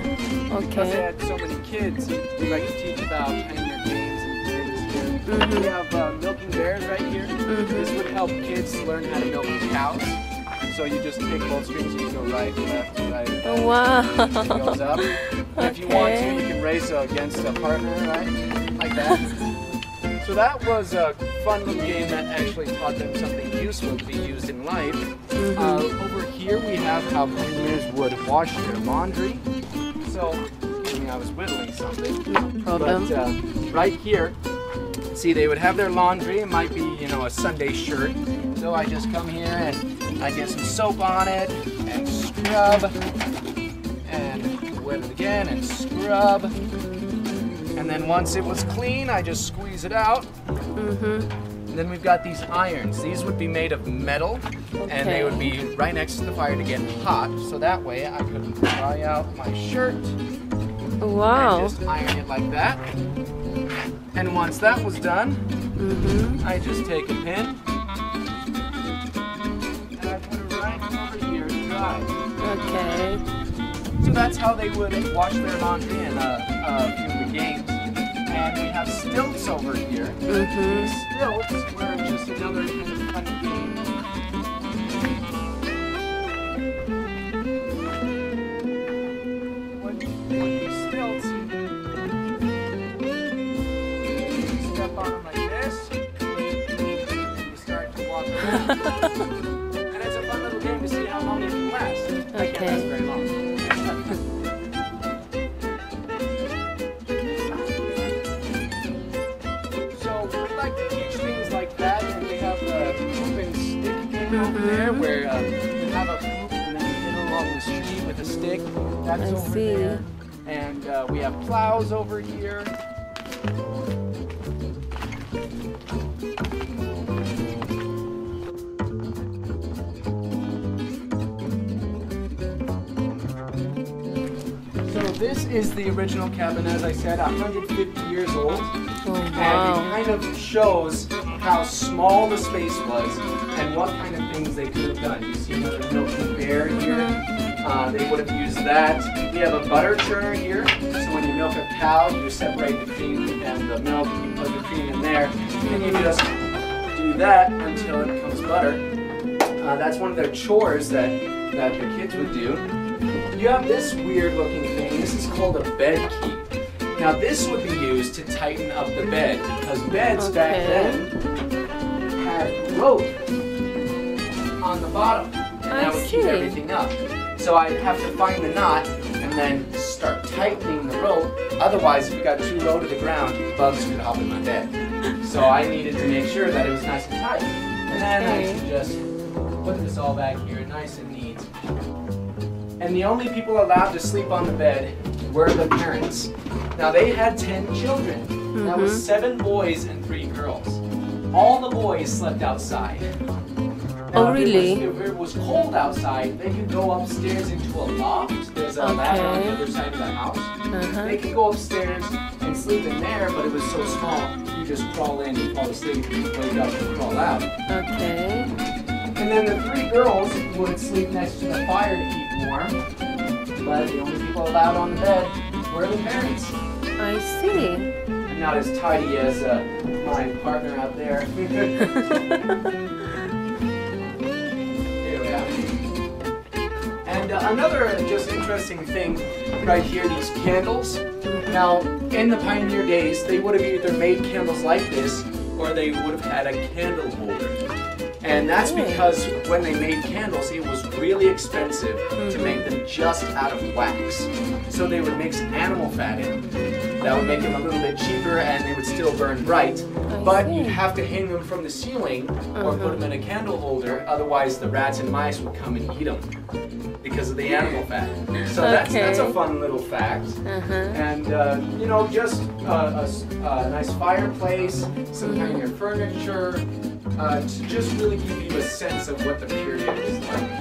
Because they Okay. had so many kids, we like to teach about pioneer games and things here. Mhm. We have uh, milking bears right here. Mhm. This would help kids learn how to milk cows. So you just pick both strings, you go right, left, right, left. Oh, wow. It goes up. And if you want to, Okay. you can race against a partner, right? Like that. So that was a fun little game that actually taught them something useful to be used in life. Mm -hmm. Uh, over here we have how pioneers would wash their laundry. So, I mean, I was whittling something. Problem. But uh, right here, see, they would have their laundry. It might be, you know, a Sunday shirt. So I just come here and I get some soap on it and scrub and wet it again and scrub. And then once it was clean, I just squeeze it out. Mhm. And then we've got these irons. These would be made of metal and they would be right next to the fire to get hot. So that way I could dry out my shirt Wow. and just iron it like that. And once that was done, Mhm. I just take a pin and I put it right over here to dry. Okay. So that's how they would wash their laundry in uh, few of the games. And we have stilts over here. Mhm. Stilts were just another kind of fun game. When these stilts, you step on them like this. You start to walk around. and it's a fun little game to see how long you can last. I can't Okay. Like to teach things like that, and we have the hoop and stick over there, where uh, you have a hoop and then you hit along the street with a stick. That's I over see. there. And uh, we have plows over here. This is the original cabin, as I said, 150 years old. Oh, And it kind of shows how small the space was and what kind of things they could have done. You see another milking bear here. Uh, they would have used that. We have a butter churner here. So when you milk a cow, you separate the cream and the milk. You put the cream in there. And you just do that until it becomes butter. Uh, that's one of their chores that, that the kids would do. You have this weird looking thing. This is called a bed key. Now this would be used to tighten up the bed because beds back then had rope on the bottom and I that would keep everything up. So I'd have to find the knot and then start tightening the rope. Otherwise, if it got too low to the ground, bugs could hop in my bed. So I needed to make sure that it was nice and tight. And then I Okay. could just put this all back here, nice and neat. And the only people allowed to sleep on the bed were the parents. Now they had 10 children. That was Mhm. seven boys and three girls. All the boys slept outside. Oh, Now, if it was- really? If it was cold outside, they could go upstairs into a loft. There's a ladder on the other side of the house. Uh-huh. They could go upstairs and sleep in there, but it was so small, you just crawl in and fall asleep, wake up and crawl out. Okay. And then the three girls would sleep next to the fire to keep. But the only people allowed on the bed were the parents. I see. I'm not as tidy as uh, my partner out there. Here we are. And uh, another just interesting thing right here, these candles. Now, in the pioneer days, they would have either made candles like this or they would have had a candle holder. And that's because when they made candles, it was really expensive to make them just out of wax. So they would mix animal fat in. That would make them a little bit cheaper and they would still burn bright. But you'd have to hang them from the ceiling or Uh-huh. put them in a candle holder, otherwise the rats and mice would come and eat them because of the animal fat. So that's, that's a fun little fact. Uh-huh. And, uh, you know, just a a, s- a nice fireplace, some kind of furniture, uh, to just really give you a sense of what the period was like.